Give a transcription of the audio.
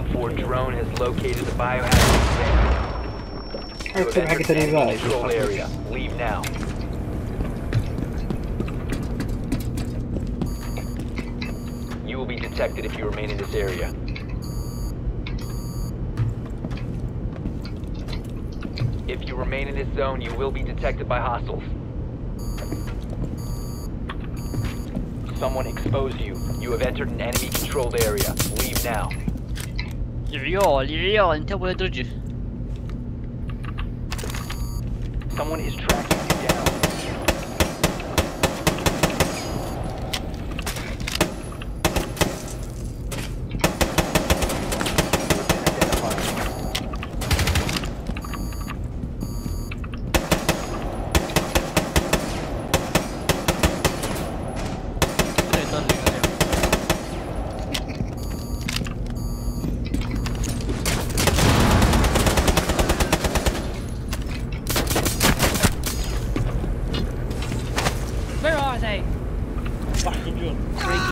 Op 4 drone has located the biohazard container. You have Ecco perché te entered devi an dare. enemy controlled area. Leave now. You will be detected if you remain in this area. If you remain in this zone, you will be detected by hostiles. Someone exposed you. You have entered an enemy controlled area. Leave now. العيال العيال انتبهوا لا ترجع Someone is tracking you down. Fire!